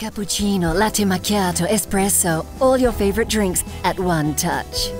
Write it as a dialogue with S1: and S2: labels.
S1: Cappuccino, latte macchiato, espresso, all your favorite drinks at one touch.